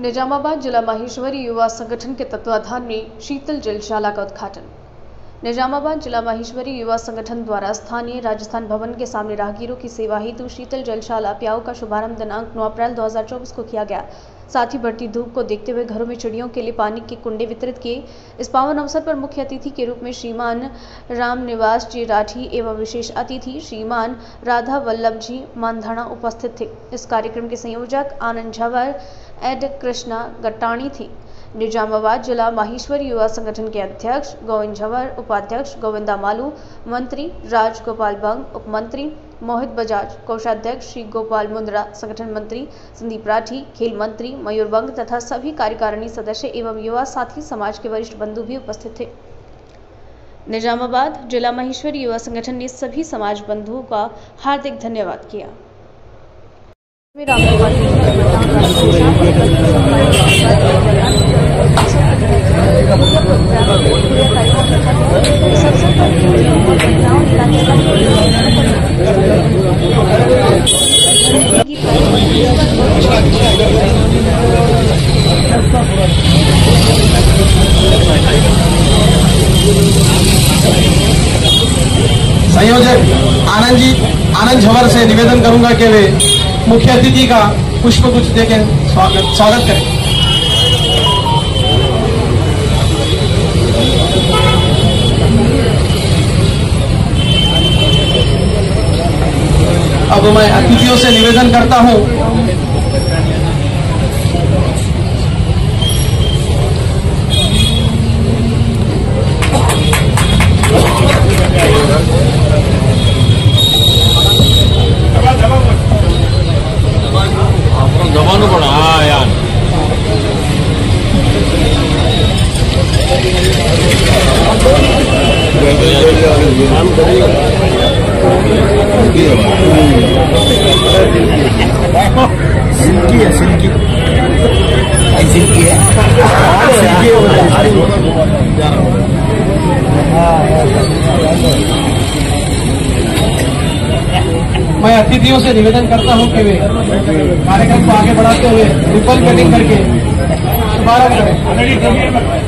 निजामाबाद जिला माहेश्वरी युवा संगठन के तत्वाधान में शीतल जलशाला का उद्घाटन। निजामाबाद जिला माहेश्वरी युवा संगठन द्वारा स्थानीय राजस्थान भवन के सामने राहगीरों की सेवा हेतु शीतल जलशाला प्याऊ का शुभारंभ दिनांक 9 अप्रैल 2024 को किया गया। साथ ही बढ़ती धूप को देखते हुए घरों में चिड़ियों के लिए पानी के कुंडे वितरित किए। इस पावन अवसर पर मुख्य अतिथि के रूप में श्रीमान राम निवास जी राठी एवं विशेष अतिथि श्रीमान राधा वल्लभ जी मानधाणा उपस्थित थे। इस कार्यक्रम के संयोजक आनंद झावर, एड कृष्णा गट्टाणी थी। निजामाबाद जिला माहेश्वर युवा संगठन के अध्यक्ष गोविंद झवर उपाध्यक्ष गोविंदा मालू मंत्री राजगोपाल बंग उप मंत्री मोहित बजाज कोषाध्यक्ष श्री गोपाल मुंद्रा संगठन मंत्री संदीप राठी खेल मंत्री मयूर बंग तथा सभी कार्यकारिणी सदस्य एवं युवा साथी समाज के वरिष्ठ बंधु भी उपस्थित थे निजामाबाद जिला माहेश्वरी युवा संगठन ने सभी समाज बंधुओं का हार्दिक धन्यवाद किया संयोजक आनंद जी, आनंद झवर से निवेदन करूँगा कि वे मुख्य अतिथि का पुष्प कुछ देखें स्वागत स्वागत करें। अब मैं अतिथियों से निवेदन करता हूँ मैं अतिथियों से निवेदन करता हूँ कि वे कार्यक्रम को आगे बढ़ाते हुए रिपल कटिंग करके शुभारंभ करें।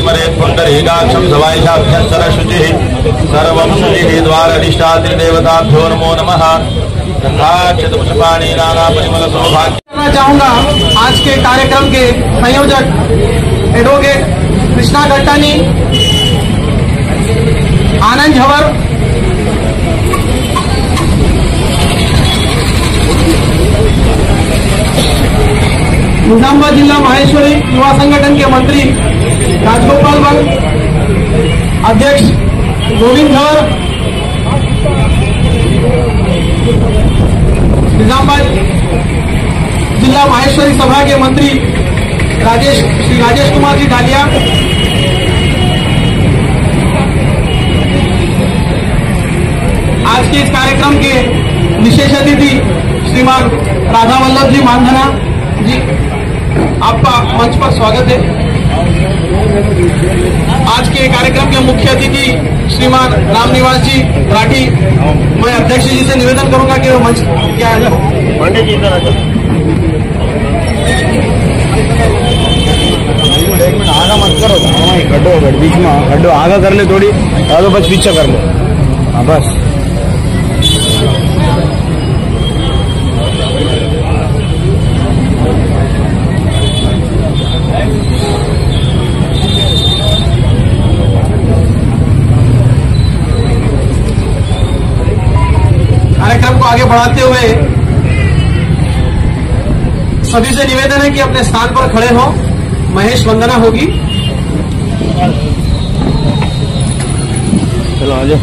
स्मरेत् पुण्डरीकाक्षं सवाईशाभ्यन्तර शुचिः सर्वं शुचिः द्वारधिष्ठात्रिदेवताभ्यो नमो नमः। चाहूँगा आज के कार्यक्रम के संयोजक एडवोकेट कृष्णा गट्टानी, आनंद झवर निजामाबाद जिला माहेश्वरी युवा संगठन के मंत्री राजगोपाल बंग, अध्यक्ष गोविंद झवर जिला सभा के मंत्री राजेश, श्री राजेश कुमार जी डालिया। आज के इस कार्यक्रम के विशेष अतिथि श्रीमान राधा वल्लभ जी मानधना जी, आपका मंच पर स्वागत है। आज के कार्यक्रम के मुख्य अतिथि श्रीमान रामनिवास जी राठी, मैं अध्यक्ष जी से निवेदन करूँगा कि वो मंच क्या है। एक मिनट करो हाँ ये गड्ढो गड्ढ, बीच में, गड्ढो, आगा कर ले थोड़ी तो बस पीछे कर लो। हाँ बस। आगे बढ़ाते हुए सभी से निवेदन है कि अपने स्थान पर खड़े हो। महेश वंदना होगी। चलो आ जाओ।